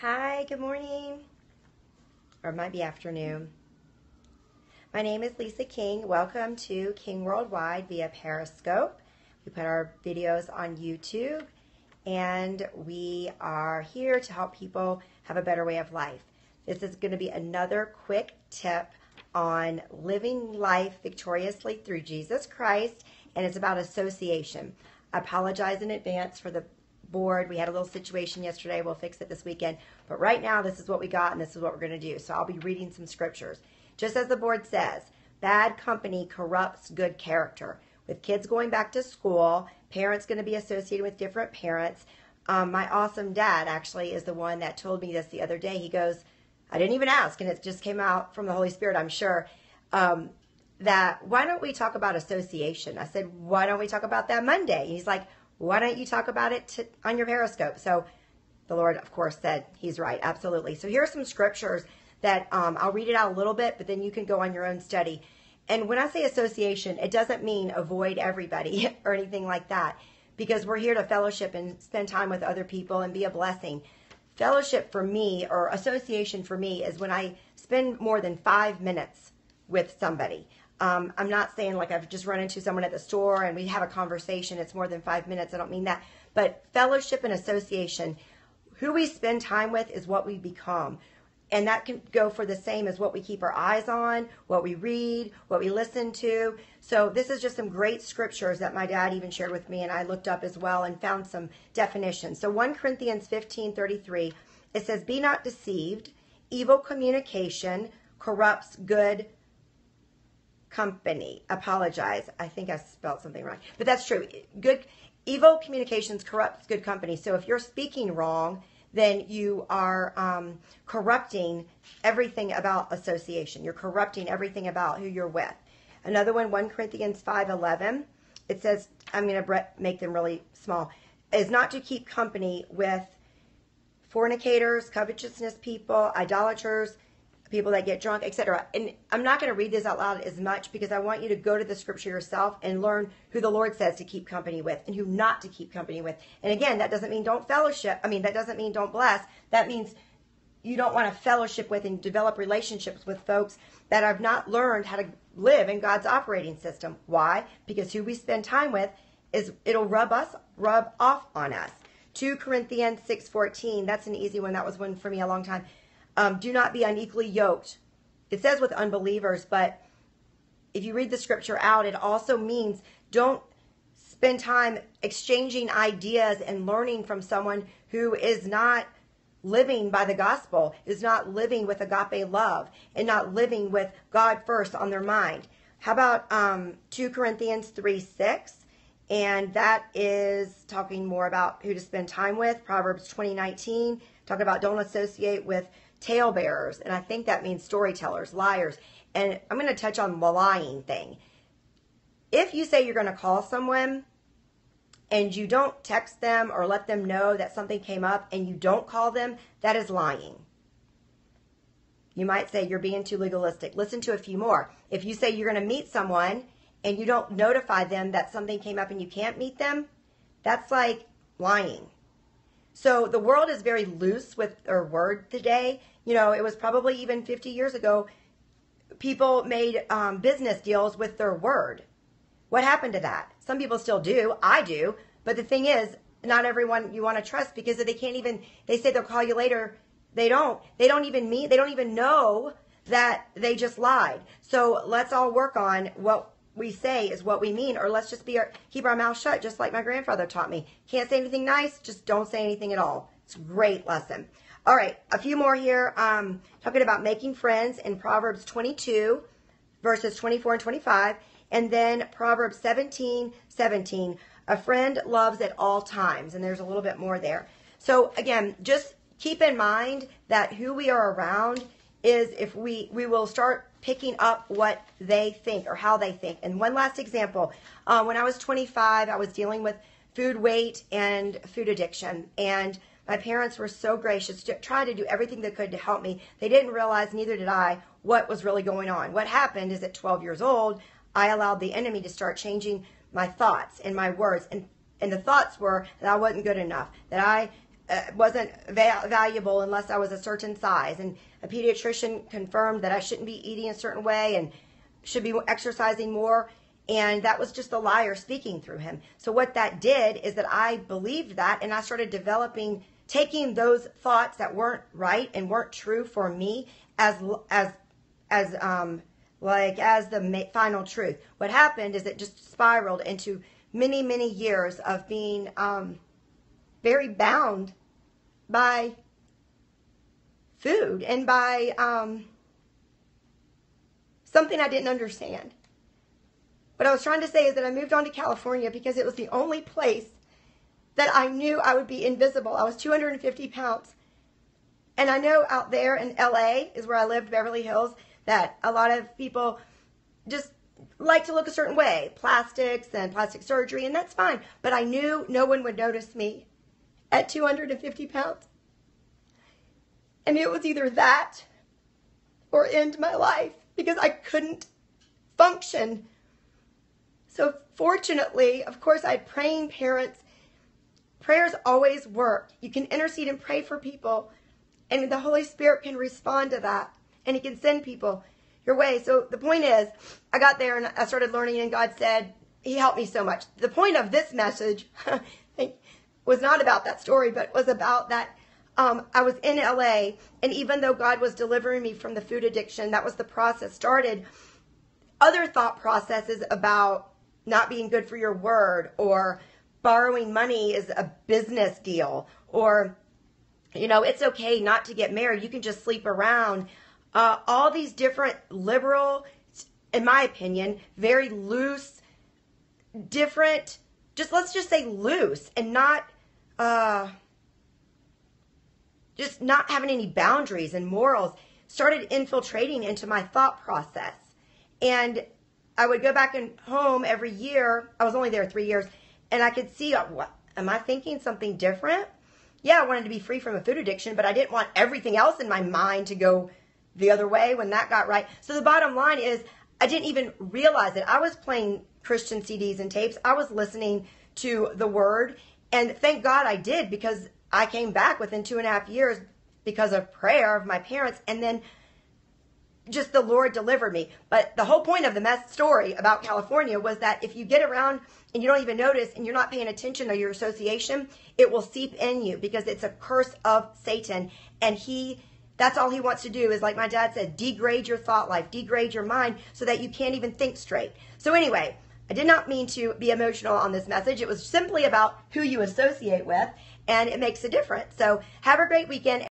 Hi, good morning. Or it might be afternoon. My name is Lisa King. Welcome to King Worldwide via Periscope. We put our videos on YouTube and we are here to help people have a better way of life. This is going to be another quick tip on living life victoriously through Jesus Christ, and it's about association. I apologize in advance for the board. We had a little situation yesterday. We'll fix it this weekend. But right now, this is what we got, and this is what we're going to do. So I'll be reading some scriptures. Just as the board says, bad company corrupts good character. With kids going back to school, parents going to be associated with different parents. Um, my awesome dad actually is the one that told me this the other day. He goes, I didn't even ask, and it just came out from the Holy Spirit, I'm sure. Um, that why don't we talk about association? I said, why don't we talk about that Monday? He's like, why don't you talk about it to, on your Periscope? So the Lord, of course, said he's right. Absolutely. So here are some scriptures that um, I'll read it out a little bit, but then you can go on your own study. And when I say association, it doesn't mean avoid everybody or anything like that, because we're here to fellowship and spend time with other people and be a blessing. Fellowship for me, or association for me, is when I spend more than five minutes with somebody. Um, I'm not saying like I've just run into someone at the store and we have a conversation. It's more than five minutes. I don't mean that. But fellowship and association, who we spend time with is what we become. And that can go for the same as what we keep our eyes on, what we read, what we listen to. So this is just some great scriptures that my dad even shared with me and I looked up as well and found some definitions. So 1 Corinthians 15, 33, it says, Be not deceived. Evil communication corrupts good company. Apologize. I think I spelled something wrong. But that's true. Good evil communications corrupts good company. So if you're speaking wrong, then you are um, corrupting everything about association. You're corrupting everything about who you're with. Another one, 1 Corinthians 5.11, it says, I'm going to make them really small, is not to keep company with fornicators, covetousness people, idolaters, people that get drunk, etc. And I'm not going to read this out loud as much because I want you to go to the scripture yourself and learn who the Lord says to keep company with and who not to keep company with. And again, that doesn't mean don't fellowship. I mean, that doesn't mean don't bless. That means you don't want to fellowship with and develop relationships with folks that have not learned how to live in God's operating system. Why? Because who we spend time with is it'll rub us rub off on us. 2 Corinthians 6:14, that's an easy one. That was one for me a long time. Um, do not be unequally yoked. It says with unbelievers, but if you read the scripture out, it also means don't spend time exchanging ideas and learning from someone who is not living by the gospel, is not living with agape love, and not living with God first on their mind. How about um, 2 Corinthians 3 6? And that is talking more about who to spend time with. Proverbs 20 19, talking about don't associate with talebearers, and I think that means storytellers, liars. And I'm going to touch on the lying thing. If you say you're going to call someone and you don't text them or let them know that something came up and you don't call them, that is lying. You might say you're being too legalistic. Listen to a few more. If you say you're going to meet someone and you don't notify them that something came up and you can't meet them, that's like lying. So the world is very loose with their word today. You know, it was probably even 50 years ago, people made um, business deals with their word. What happened to that? Some people still do. I do. But the thing is, not everyone you want to trust because they can't even, they say they'll call you later. They don't. They don't even mean, they don't even know that they just lied. So let's all work on what we say is what we mean, or let's just be our, keep our mouth shut, just like my grandfather taught me. Can't say anything nice, just don't say anything at all. It's a great lesson. All right, a few more here. Um, talking about making friends in Proverbs 22, verses 24 and 25, and then Proverbs 17, 17. A friend loves at all times, and there's a little bit more there. So again, just keep in mind that who we are around is if we we will start picking up what they think or how they think. And one last example uh, when I was 25, I was dealing with food weight and food addiction. And my parents were so gracious to to do everything they could to help me. They didn't realize, neither did I, what was really going on. What happened is at 12 years old, I allowed the enemy to start changing my thoughts and my words. And, and the thoughts were that I wasn't good enough, that I uh, wasn't va- valuable unless I was a certain size. And a pediatrician confirmed that I shouldn't be eating a certain way and should be exercising more. And that was just a liar speaking through him. So what that did is that I believed that and I started developing, taking those thoughts that weren't right and weren't true for me as, as, as, um, like as the final truth. What happened is it just spiraled into many, many years of being, um, very bound by food and by um, something I didn't understand. What I was trying to say is that I moved on to California because it was the only place that I knew I would be invisible. I was 250 pounds. And I know out there in LA is where I lived, Beverly Hills, that a lot of people just like to look a certain way, plastics and plastic surgery, and that's fine. But I knew no one would notice me at 250 pounds. And it was either that or end my life because I couldn't function. So, fortunately, of course, I had praying parents. Prayers always work. You can intercede and pray for people, and the Holy Spirit can respond to that, and He can send people your way. So, the point is, I got there and I started learning, and God said, He helped me so much. The point of this message, was not about that story, but was about that um, I was in LA, and even though God was delivering me from the food addiction, that was the process started. Other thought processes about not being good for your word, or borrowing money is a business deal, or you know, it's okay not to get married. You can just sleep around. Uh, all these different liberal, in my opinion, very loose, different, just let's just say loose and not uh, just not having any boundaries and morals started infiltrating into my thought process. And I would go back and home every year. I was only there three years, and I could see uh, what am I thinking something different? Yeah, I wanted to be free from a food addiction, but I didn't want everything else in my mind to go the other way when that got right. So the bottom line is I didn't even realize it. I was playing Christian CDs and tapes. I was listening to the word and thank God I did because I came back within two and a half years because of prayer of my parents. And then just the Lord delivered me. But the whole point of the mess story about California was that if you get around and you don't even notice and you're not paying attention to your association, it will seep in you because it's a curse of Satan. And he, that's all he wants to do is, like my dad said, degrade your thought life, degrade your mind so that you can't even think straight. So, anyway, I did not mean to be emotional on this message. It was simply about who you associate with, and it makes a difference. So have a great weekend.